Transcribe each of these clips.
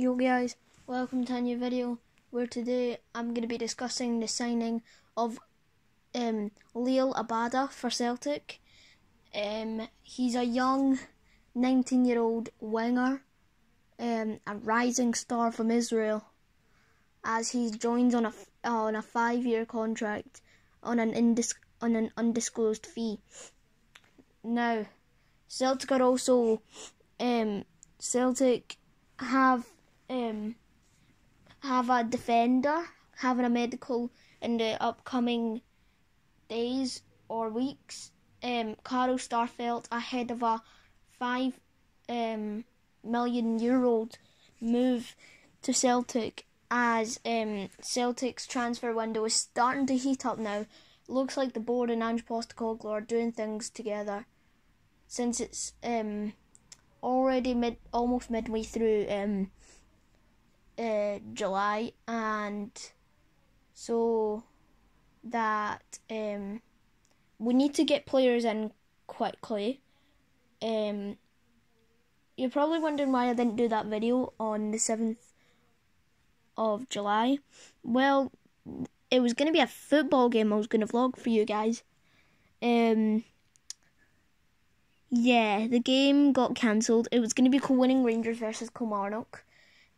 Yo guys, welcome to a new video where today I'm going to be discussing the signing of um, Abada for Celtic. Um, he's a young 19 year old winger, um, a rising star from Israel, as he joins on a, on a five year contract on an, indis- on an undisclosed fee. Now, Celtic are also um, Celtic have um, have a defender having a medical in the upcoming days or weeks. Um, Carl Starfelt ahead of a five um, million euro move to Celtic as um, Celtic's transfer window is starting to heat up now. Looks like the board and Ange Postecoglou are doing things together since it's um, already mid almost midway through um, uh, July, and so that um, we need to get players in quickly. Um, you're probably wondering why I didn't do that video on the 7th of July. Well, it was going to be a football game I was going to vlog for you guys. Um, yeah, the game got cancelled. It was going to be winning Rangers versus Kilmarnock.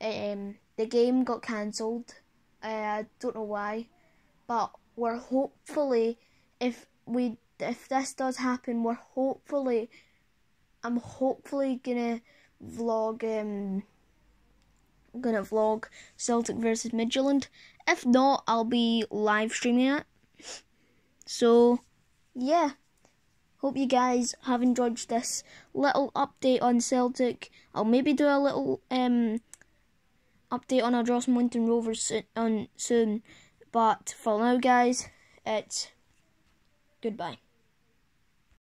Um, the game got cancelled. Uh, I don't know why, but we're hopefully if we if this does happen, we're hopefully I'm hopefully gonna vlog um gonna vlog Celtic versus Midtjylland. If not, I'll be live streaming it. So yeah. Hope you guys have enjoyed this little update on Celtic. I'll maybe do a little um update on our Ross Mountain Rovers soon, on soon. But for now, guys, it's goodbye.